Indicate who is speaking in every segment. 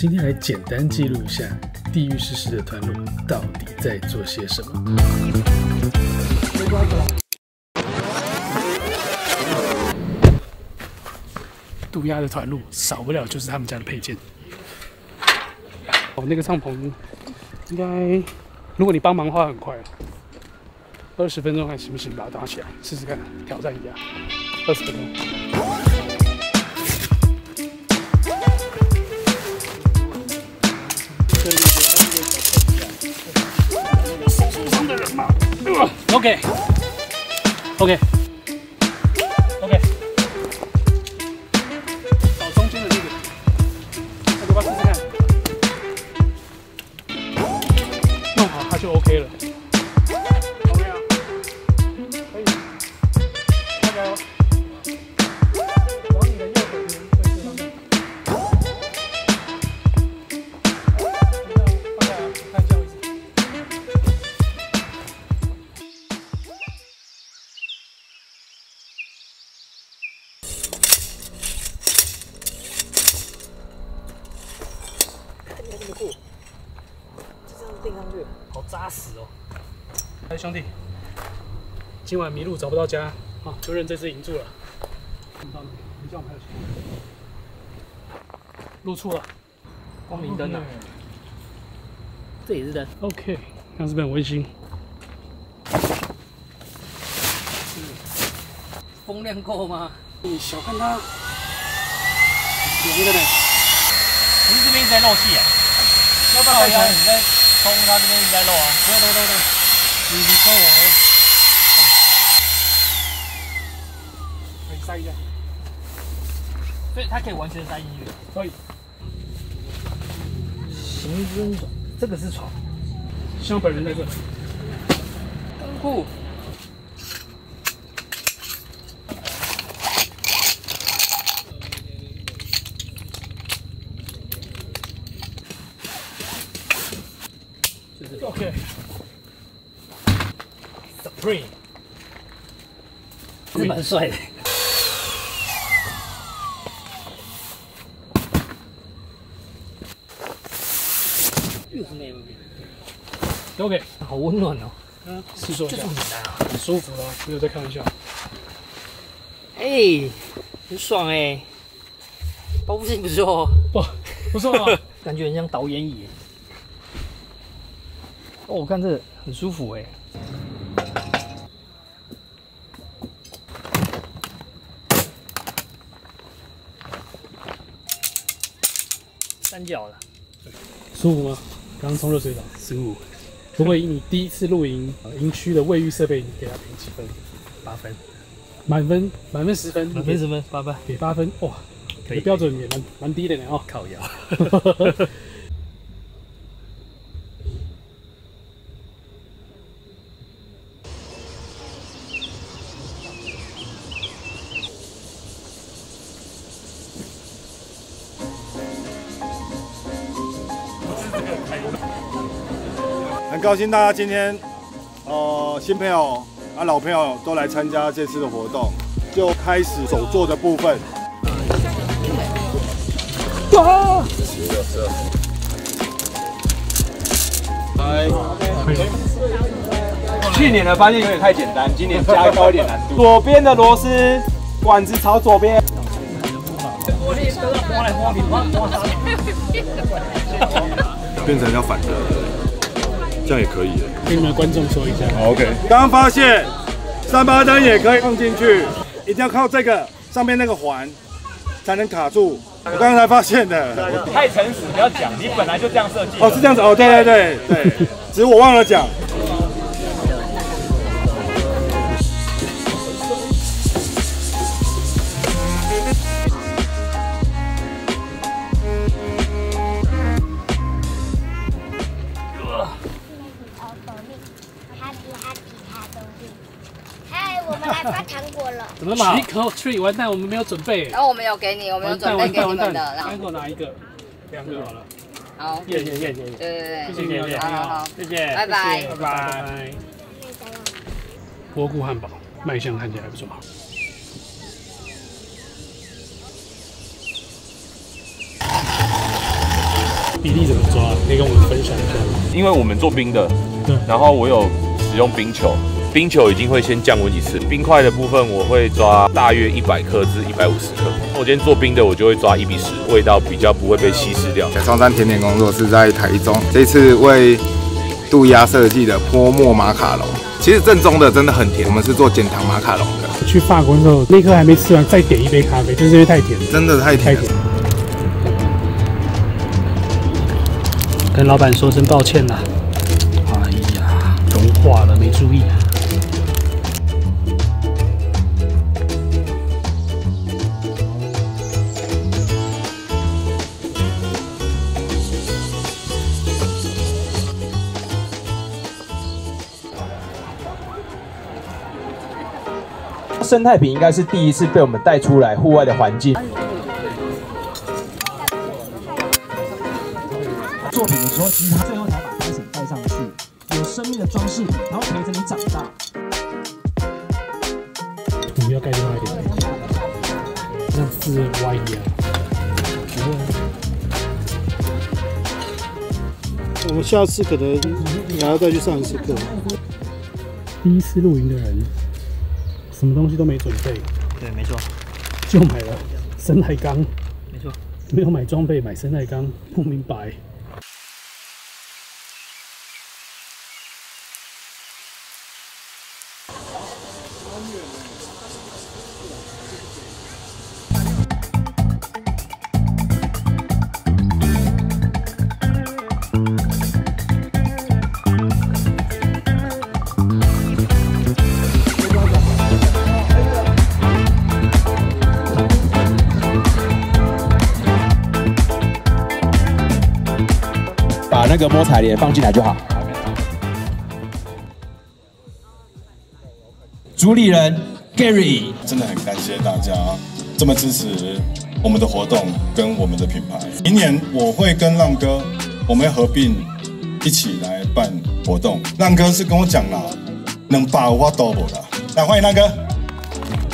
Speaker 1: 今天来简单记录一下地狱诗诗的团路到底在做些什么。渡鸦的团路少不了就是他们家的配件。哦，那个帐篷应该，如果你帮忙的话，很快，二十分钟看行不行，把它搭起来试试看，挑战一下，二十分钟。？OK，OK，OK。找中间的这个，那就把试试看。弄好它就 OK 了。扎实哦！哎，兄弟，今晚迷路找不到家，啊，就认这只银柱了。看到没？你叫我们还有钱。录错了，
Speaker 2: 光明灯啊，这也是灯。
Speaker 1: OK，看这本微星，
Speaker 2: 风量够吗？
Speaker 1: 你小看它，凉的呢。
Speaker 2: 可是这边一直在漏气啊，要不然你在冲他这边一直在漏啊。
Speaker 1: 对对对对，你你抽我，可以塞一下，
Speaker 2: 所以它可以完全塞进去。
Speaker 1: 可以。
Speaker 2: 行军床，这个是床，
Speaker 1: 像本人在这，
Speaker 2: 很酷。就是 OK，Supreme，是蛮帅的。又是那个
Speaker 1: ，OK，
Speaker 2: 好温暖哦，
Speaker 1: 嗯，试做一下
Speaker 2: 这，么简单啊！
Speaker 1: 很舒服啊，没有在开玩笑。
Speaker 2: 哎，很爽哎，包覆性不错哦，
Speaker 1: 不，不错啊，
Speaker 2: 感觉很像导演椅。哦，我看这个很舒服哎。三角的，
Speaker 1: 舒服吗？刚刚冲热水澡，
Speaker 2: 舒服，
Speaker 1: 如果以你第一次露营，呃营区的卫浴设备，你给它评几分？
Speaker 2: 八分，
Speaker 1: 满分，满分十分，
Speaker 2: 满分十分，八分，
Speaker 1: 给八分，哇，
Speaker 2: 可
Speaker 1: 你的标准也蛮蛮低的呢哦。
Speaker 2: 靠腰。
Speaker 3: 很高兴大家今天，呃，新朋友啊、老朋友都来参加这次的活动，就开始手做的部分。
Speaker 4: 哇去年的发现有点太简单，今年加高一点难度。左边的螺丝管子朝左边，
Speaker 3: 变成要反的，这样也可以耶。
Speaker 1: 跟你们的观众说一下
Speaker 3: ，OK，刚刚发现三八灯也可以放进去，一定要靠这个上面那个环才能卡住。我刚才发现的。
Speaker 4: 太诚实，不要讲，你本来就这样设计。
Speaker 3: 哦，是这样子哦，对对对对，只是我忘了讲。
Speaker 5: 了。
Speaker 1: 怎么那么好？Trick or treat，完蛋，我们没有准备。
Speaker 6: 然后我们有给你，我们准备给你
Speaker 1: 蛋完蛋，
Speaker 6: 们的，然后
Speaker 1: 拿一个，两个好了。
Speaker 6: 好，
Speaker 4: 谢谢谢谢，
Speaker 6: 对对对，
Speaker 1: 谢谢你哦，
Speaker 6: 好好好，
Speaker 4: 谢谢，
Speaker 6: 拜拜
Speaker 1: 拜拜。波库汉堡卖相看起来还不错。比例怎么抓？可以跟我们分享一下吗？
Speaker 6: 因为我们做冰的，
Speaker 1: 对
Speaker 6: 然后我有使用冰球，冰球已经会先降温一次。冰块的部分我会抓大约一百克至一百五十克。我今天做冰的，我就会抓一比十，味道比较不会被稀释掉。
Speaker 7: 双山甜点工作室在台中，这次为渡鸦设计的泼墨马卡龙，其实正宗的真的很甜，我们是做减糖马卡龙的，
Speaker 1: 去法国的时候，那颗还没吃完，再点一杯咖啡，就是因为太甜了。
Speaker 7: 真的太甜了
Speaker 1: 太甜。。跟老板说声抱歉啦。哎呀，融化了，没注意。
Speaker 4: 生态瓶应该是第一次被我们带出来户外的环境。
Speaker 8: 作品的时候，其实他最后才把开水带上去，有生命的装饰品，然后陪着你长大。
Speaker 1: 土要盖另外一点，像是歪一样。
Speaker 9: 我们下次可能也要再去上一次课。
Speaker 1: 第一次露营的人，什么东西都没准备，
Speaker 2: 对，没错，
Speaker 1: 就买了生态缸，
Speaker 2: 没错。
Speaker 1: 没有买装备，买生态缸，不明白。
Speaker 4: 把那个摸彩莲放进来就好。主理人 Gary，
Speaker 3: 真的很感谢大家这么支持我们的活动跟我们的品牌。明年我会跟浪哥，我们要合并一起来办活动。浪哥是跟我讲了，能把我 double 啦。来欢迎浪哥。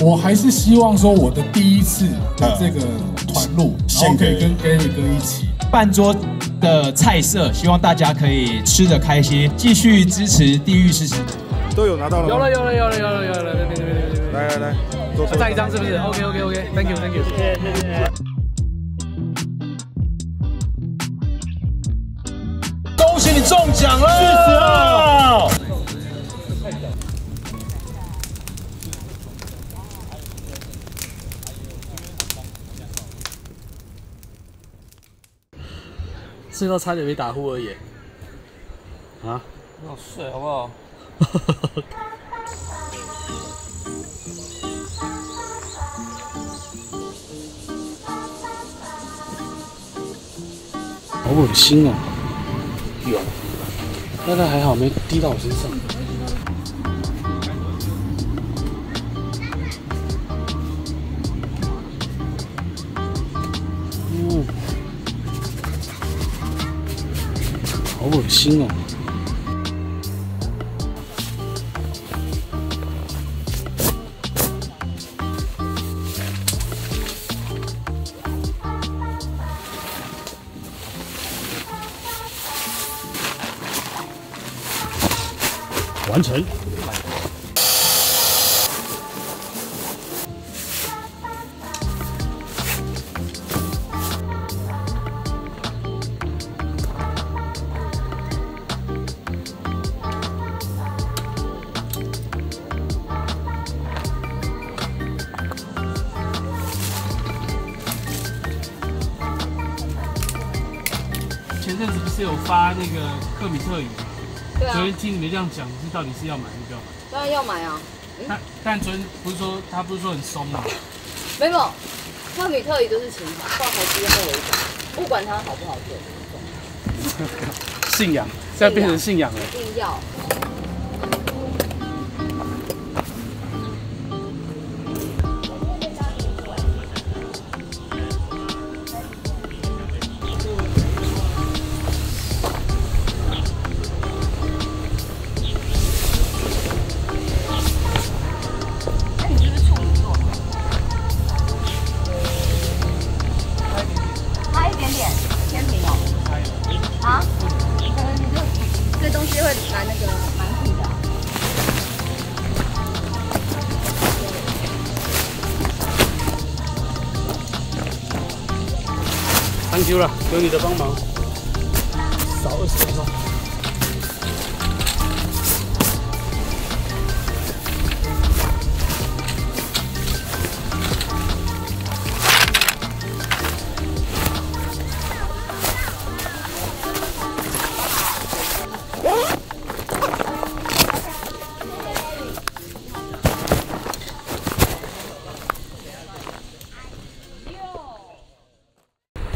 Speaker 9: 我还是希望说我的第一次的这个团路，然后可以跟 Gary 哥一起。
Speaker 4: 半桌的菜色，希望大家可以吃得开心，继续支持地狱事实。
Speaker 3: 都有拿到了？
Speaker 1: 有了，有了，有了，有了，有了。
Speaker 3: 来来来，多
Speaker 1: 再一张是不是？OK OK OK，Thank you Thank you，谢谢谢谢。
Speaker 4: 恭喜你中奖了！
Speaker 1: 睡到差点没打呼而已。啊？
Speaker 2: 那我睡好不好？
Speaker 1: 好恶心哦！有，但它还好没滴到我身上。好恶心哦！完成。前阵子不是有发那个克米特语吗？
Speaker 10: 对啊
Speaker 1: 昨，天听你们这样讲，是到底是要买还是不要买？
Speaker 10: 当然要买啊。
Speaker 1: 但但昨天不是说他不是说很松吗？
Speaker 10: 没有，克米特语就是情怀，放台积会为主，不管它好不好做，
Speaker 1: 信仰，现在变成信仰了。
Speaker 10: 一定要。
Speaker 1: Q 了，有你的帮忙，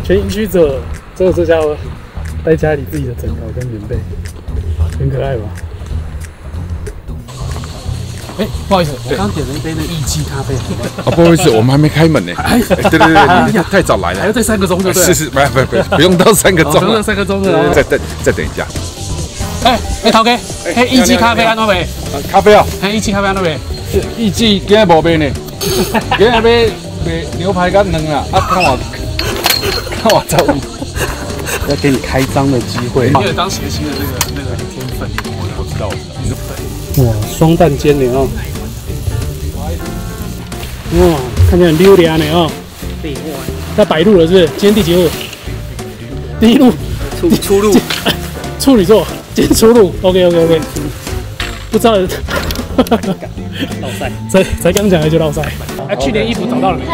Speaker 1: 全营区者，只有这家伙带家里自己的枕头跟棉被，很可爱吧？哎，不好意思，我刚点了一杯那意基咖啡。
Speaker 11: 哦，不好意思，我们还没开门呢。哎，对对对，你太早来了，
Speaker 1: 还要再三个钟，对不对？
Speaker 11: 是是，不不不，不用到三个钟了，
Speaker 1: 三个钟了，
Speaker 11: 再等再等一下。
Speaker 1: 哎哎，涛哥，哎，意基咖啡安到没？
Speaker 11: 咖啡啊？
Speaker 1: 哎，意基咖啡安到没？
Speaker 11: 意基今日无卖呢，今日要卖牛排跟蛋啊，啊，看我。看 我
Speaker 1: 要给你开张的机会。你有当谐星的那个那个天分，我我知道，你是粉。哇，双蛋煎的哦。哇，看起来很溜达呢哦。在白路了是不是？今天第几路？第一路。
Speaker 2: 出出路。
Speaker 1: 处女座，今天出路。OK OK OK。不知道。
Speaker 2: 老赛，
Speaker 1: 才才刚讲的就闹赛。哎，去年衣服找到了没？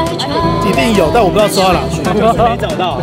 Speaker 2: 一定有，但我不知道刷哪去，
Speaker 1: 没找到。